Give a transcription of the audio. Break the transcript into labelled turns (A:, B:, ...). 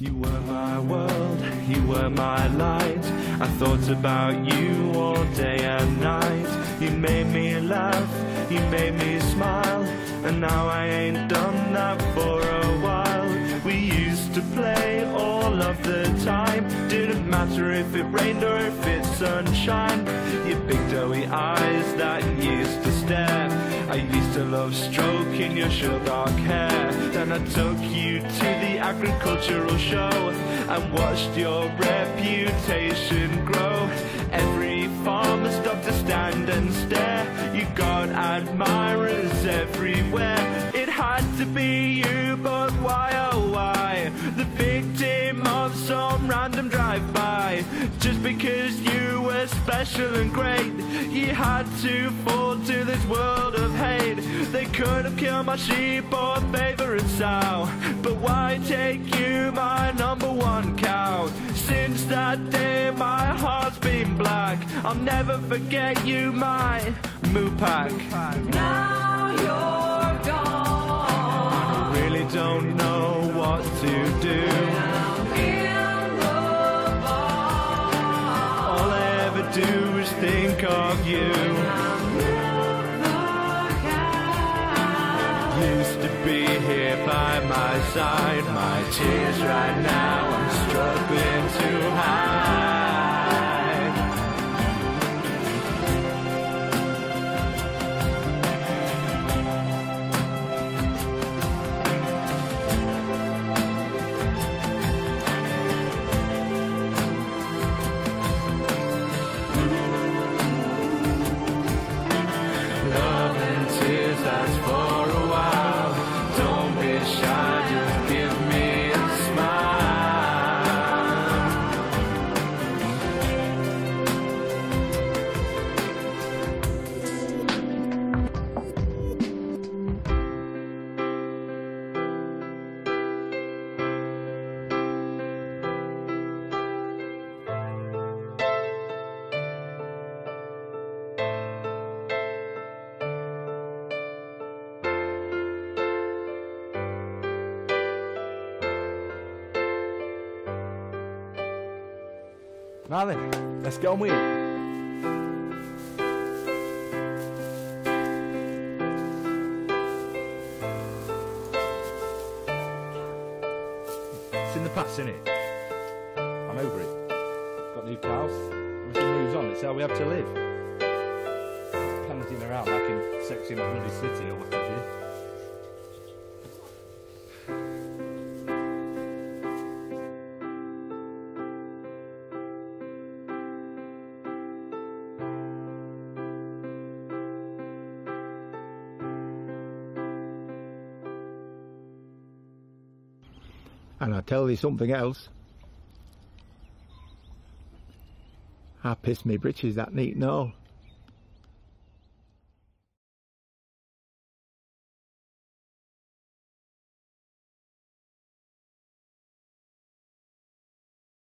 A: You were my world, you were my light. I thought about you all day and night. You made me laugh, you made me smile. And now I ain't done that for a while. We used to play all of the time. Didn't matter if it rained or if it's sunshine. Your big doughy eyes to love stroking your short dark hair. Then I took you to the agricultural show and watched your reputation grow. Every farmer stopped to stand and stare. You got admirers everywhere. It had to be you, but why oh why? The victim of some random drive-by. Just because special and great, you had to fall to this world of hate. They could have killed my sheep or favorite sow, but why take you, my number one cow? Since that day, my heart's been black. I'll never forget you, my Moo-pac.
B: Now
A: you. Used to be here by my side. My tears right now
C: Now then, let's get on with it. It's in the past, isn't it? I'm over it. Got new cows. Everything moves on. It's how we have to live. Panicking around like in Sex in the Bloody City or what have you.
D: And I tell you something else. I pissed me britches that neat no.